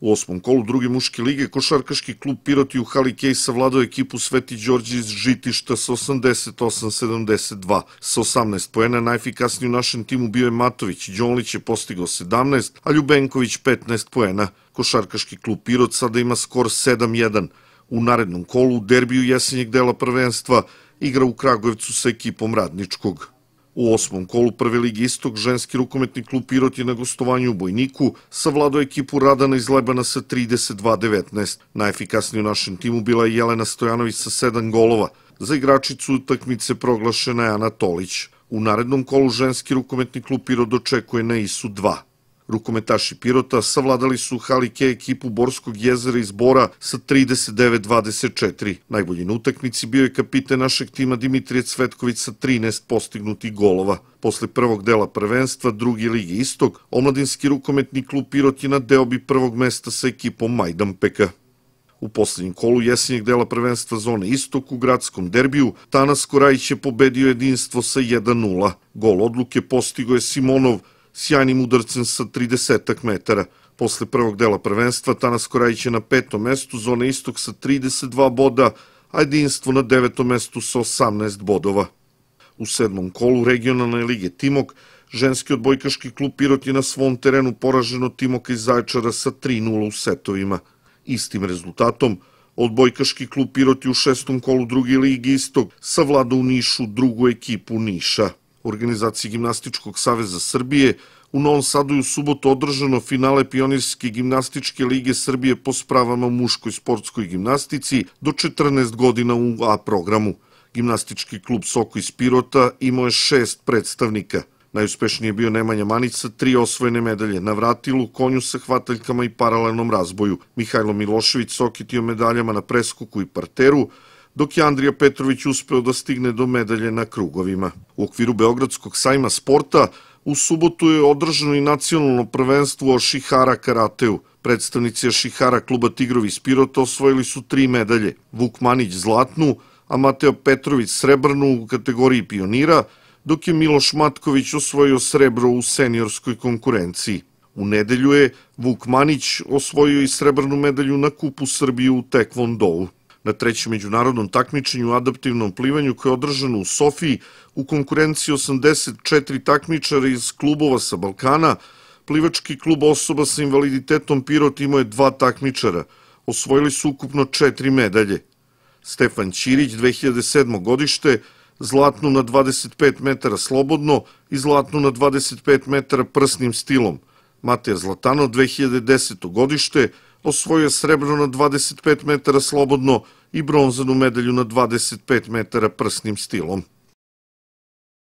U osmom kolu druge muške lige košarkaški klub Pirot u hali Kej savladao ekipu Sveti Đorđe iz Žitišta sa 88-72. Sa 18 poena najefikasniji u našem timu bio je Matović, Đonlić je postigao 17, a Ljubenković 15 poena. Košarkaški klub Pirot sada ima skor 7-1. U narednom kolu u derbiju jesenjeg dela prvenstva igra u Kragujevcu sa ekipom Radničkog. U osmom kolu Prve ligi Istok ženski rukometni klub Pirot je na gostovanju u Bojniku savladao ekipu Radana iz Lebana sa 32-19. Najefikasniji u našem timu bila je Jelena Stojanović sa 7 golova. Za igračicu utakmice proglašena je Ana Tolić. U narednom kolu ženski rukometni klub Pirot dočekuje na ISU 2. Rukometaši Pirota savladali su Halike ekipu Borskog jezera iz Bora sa 39-24. Najbolji na utakmici bio je kapite našeg tima Dimitrije Cvetković sa 13 postignutih golova. Posle prvog dela prvenstva drugi ligi Istog, omladinski rukometni klub Pirot je na deo bi prvog mesta sa ekipom Majdanpeka. U poslednjem kolu jesenjeg dela prvenstva zone Istok u gradskom derbiju Tanas Korajić je pobedio jedinstvo sa 1-0. Gol odluke postigo je Simonov, sjajnim udarcem sa 30 metara. Posle prvog dela prvenstva Tanas Korajić je na petom mestu, zona istok sa 32 boda, a jedinstvo na devetom mestu sa 18 bodova. U sedmom kolu regionalne lige Timok, ženski odbojkaški klub Pirot je na svom terenu poraženo Timoka iz Zaječara sa 3-0 u setovima. Istim rezultatom, odbojkaški klub Pirot je u šestom kolu druge ligi Istog savladao u Nišu drugu ekipu Niša organizaciji Gimnastičkog saveza Srbije, u Novom Sadu je u subotu održano finale pionirske gimnastičke lige Srbije po spravama u muškoj sportskoj gimnastici do 14 godina u A programu. Gimnastički klub Soko iz Pirota imao je šest predstavnika. Najuspešniji je bio Nemanja Manić sa tri osvojene medalje na vratilu, konju sa hvataljkama i paralelnom razboju. Mihajlo Milošević sokitio medaljama na preskoku i parteru, dok je Andrija Petrović uspeo da stigne do medalje na krugovima. U okviru Beogradskog sajma sporta u subotu je održano i nacionalno prvenstvo o Šihara karateu. Predstavnici Šihara kluba Tigrovi iz Pirota osvojili su tri medalje. Vuk Manić zlatnu, a Mateo Petrović srebrnu u kategoriji pionira, dok je Miloš Matković osvojio srebro u seniorskoj konkurenciji. U nedelju je Vuk Manić osvojio i srebrnu medalju na kupu Srbiju u Tekvondou na trećem međunarodnom takmičenju u adaptivnom plivanju koje je održano u Sofiji u konkurenciji 84 takmičara iz klubova sa Balkana, plivački klub osoba sa invaliditetom Pirot imao je dva takmičara. Osvojili su ukupno četiri medalje. Stefan Ćirić, 2007. godište, zlatnu na 25 metara slobodno i zlatnu na 25 metara prsnim stilom. Mateja Zlatano, 2010. godište, osvojio srebrno na 25 metara slobodno i bronzanu medalju na 25 metara prsnim stilom.